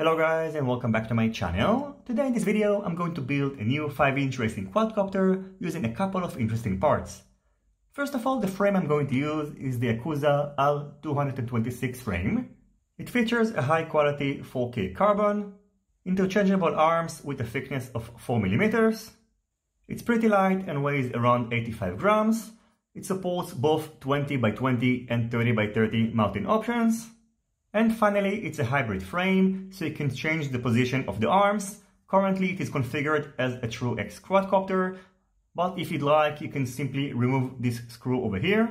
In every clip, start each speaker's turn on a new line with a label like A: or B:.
A: Hello guys and welcome back to my channel. Today in this video I'm going to build a new 5-inch racing quadcopter using a couple of interesting parts. First of all, the frame I'm going to use is the Yakuza R226 frame. It features a high quality 4K carbon, interchangeable arms with a thickness of 4mm. It's pretty light and weighs around 85 grams. It supports both 20 by 20 and 30 by 30 mounting options. And finally, it's a hybrid frame, so you can change the position of the arms. Currently, it is configured as a True X quadcopter, but if you'd like, you can simply remove this screw over here,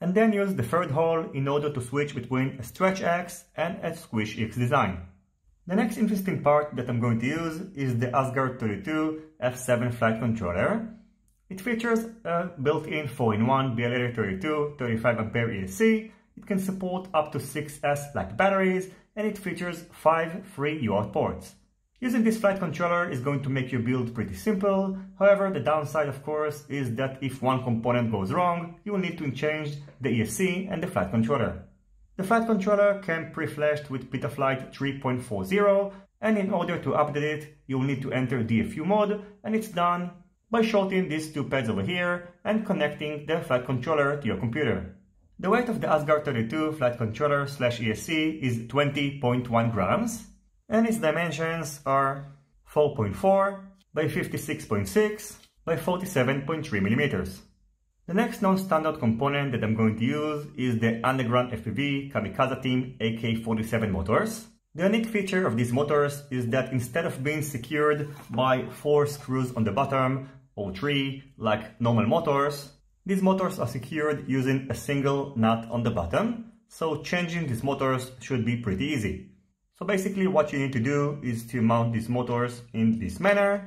A: and then use the third hole in order to switch between a Stretch X and a Squish X design. The next interesting part that I'm going to use is the Asgard 32 F7 flight controller. It features a built-in 4-in-1 BLA32 35A ESC, it can support up to 6 S-like batteries and it features 5 free UART ports. Using this flight controller is going to make your build pretty simple, however the downside of course is that if one component goes wrong, you will need to change the ESC and the flight controller. The flight controller came pre-flashed with Betaflight 3.40 and in order to update it, you will need to enter DFU mode and it's done by shorting these two pads over here and connecting the flight controller to your computer. The weight of the Asgard 32 flight controller slash ESC is 20.1 grams and its dimensions are 4.4 by 56.6 by 47.3 millimeters. The next non-standard component that I'm going to use is the Underground FPV Kamikaze Team AK-47 motors. The unique feature of these motors is that instead of being secured by four screws on the bottom or three like normal motors, these motors are secured using a single nut on the bottom, so changing these motors should be pretty easy. So basically what you need to do is to mount these motors in this manner,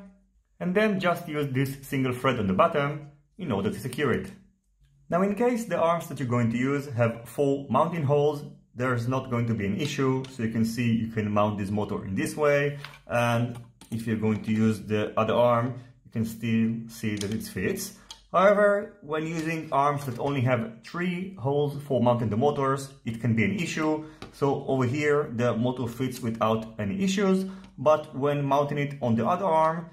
A: and then just use this single thread on the bottom in order to secure it. Now in case the arms that you're going to use have four mounting holes, there's not going to be an issue. So you can see you can mount this motor in this way, and if you're going to use the other arm, you can still see that it fits. However, when using arms that only have three holes for mounting the motors, it can be an issue. So over here, the motor fits without any issues. But when mounting it on the other arm,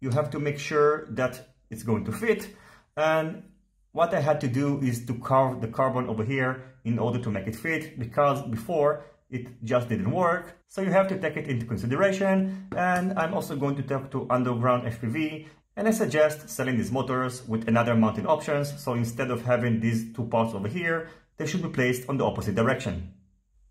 A: you have to make sure that it's going to fit. And what I had to do is to carve the carbon over here in order to make it fit because before it just didn't work. So you have to take it into consideration. And I'm also going to talk to Underground FPV and I suggest selling these motors with another mounting options, so instead of having these two parts over here, they should be placed on the opposite direction.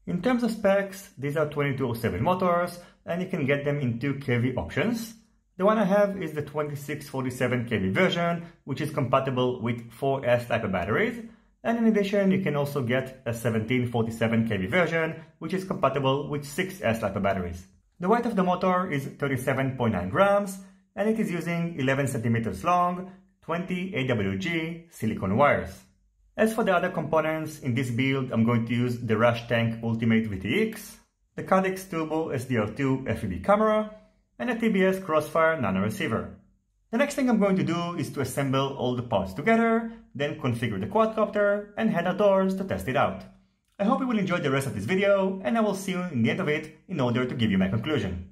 A: In terms of specs, these are 2207 motors, and you can get them in two kV options. The one I have is the 2647 kV version, which is compatible with 4S type of batteries, and in addition, you can also get a 1747 kV version, which is compatible with 6S type of batteries. The weight of the motor is 37.9 grams, and it is using 11 centimeters long, 20 AWG silicon wires. As for the other components, in this build I'm going to use the Rush Tank Ultimate VTX, the Caddx Turbo SDR2 FPV camera, and a TBS Crossfire nano receiver. The next thing I'm going to do is to assemble all the parts together, then configure the quadcopter and head outdoors to test it out. I hope you will enjoy the rest of this video and I will see you in the end of it in order to give you my conclusion.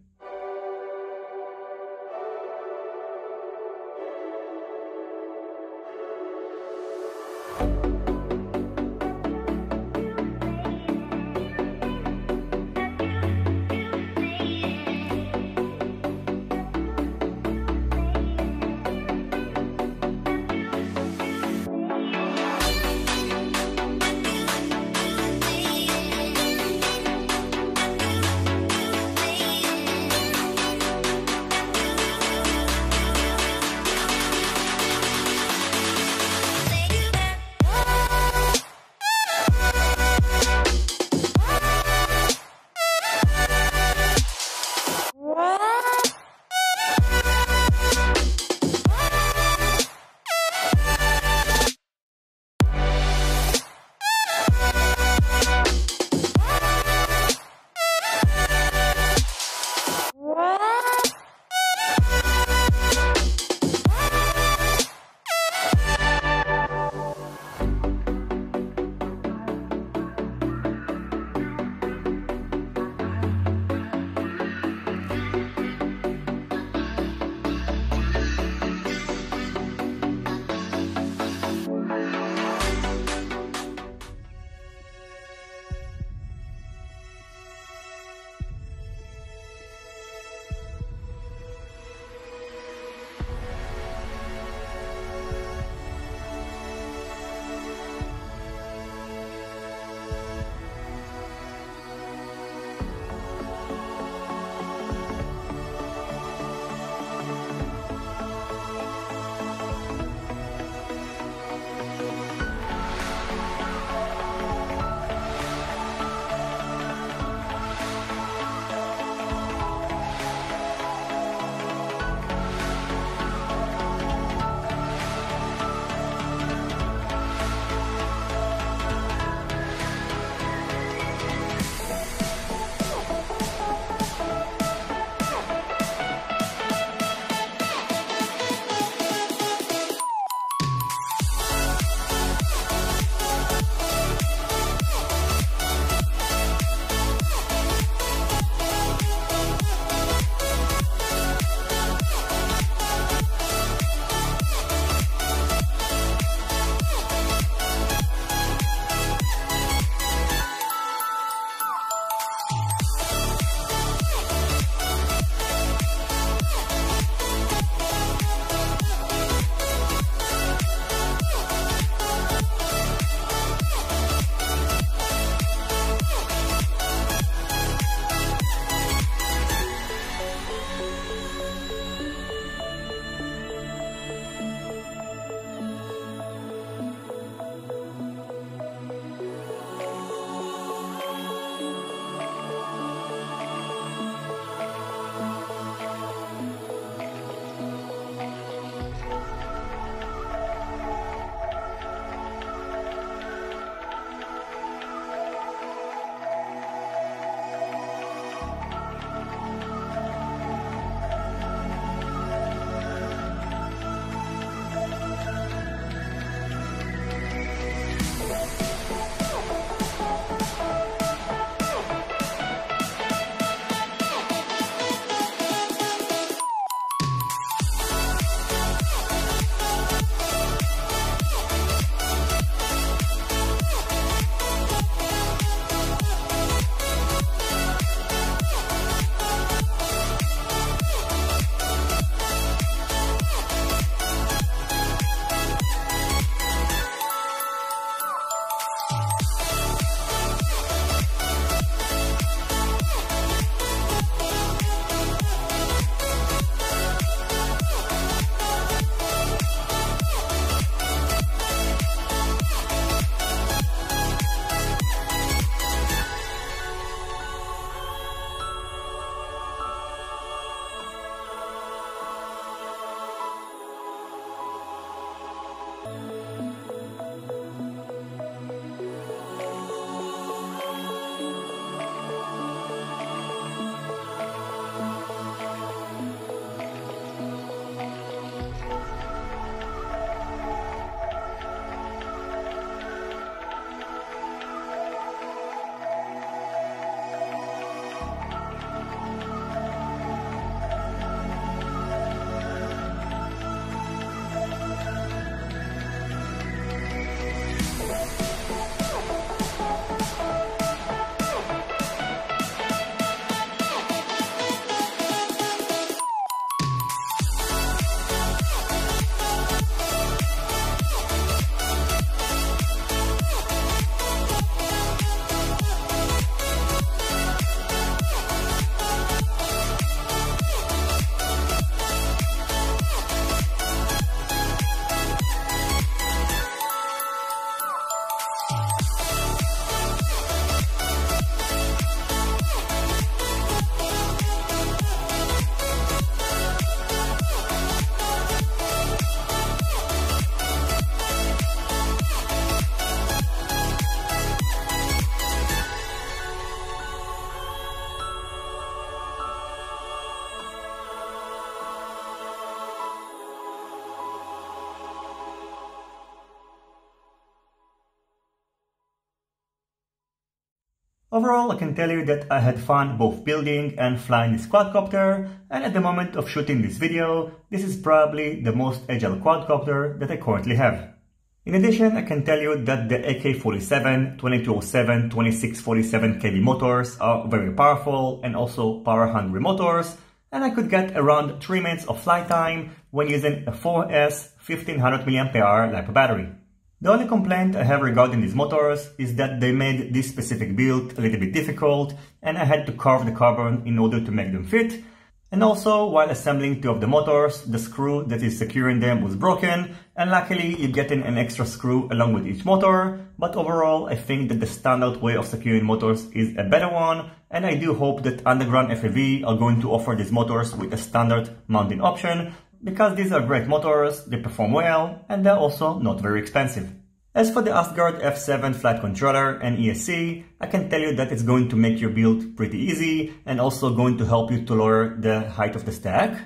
A: Overall, I can tell you that I had fun both building and flying this quadcopter, and at the moment of shooting this video, this is probably the most agile quadcopter that I currently have. In addition, I can tell you that the AK-47, 2207, 2647 kV motors are very powerful and also power-hungry motors, and I could get around 3 minutes of flight time when using a 4S 1500 mAh LiPo battery. The only complaint I have regarding these motors is that they made this specific build a little bit difficult and I had to carve the carbon in order to make them fit, and also, while assembling two of the motors, the screw that is securing them was broken, and luckily you get in an extra screw along with each motor, but overall I think that the standard way of securing motors is a better one, and I do hope that Underground FPV are going to offer these motors with a standard mounting option, because these are great motors, they perform well, and they're also not very expensive. As for the Asgard F7 flight controller and ESC, I can tell you that it's going to make your build pretty easy and also going to help you to lower the height of the stack.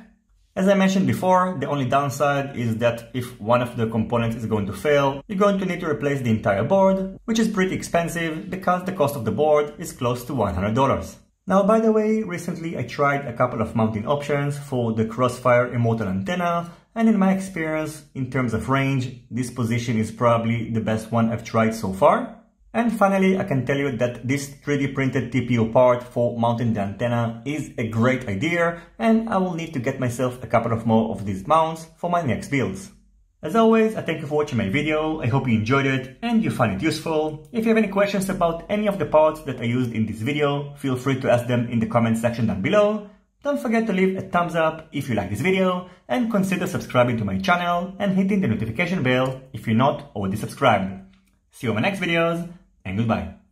A: As I mentioned before, the only downside is that if one of the components is going to fail, you're going to need to replace the entire board, which is pretty expensive because the cost of the board is close to $100. Now, by the way, recently I tried a couple of mounting options for the Crossfire Immortal antenna, and in my experience, in terms of range, this position is probably the best one I've tried so far. And finally, I can tell you that this 3D printed TPU part for mounting the antenna is a great idea, and I will need to get myself a couple of more of these mounts for my next builds. As always, I thank you for watching my video, I hope you enjoyed it and you find it useful. If you have any questions about any of the parts that I used in this video, feel free to ask them in the comment section down below. Don't forget to leave a thumbs up if you like this video and consider subscribing to my channel and hitting the notification bell if you're not already subscribed. See you on my next videos and goodbye.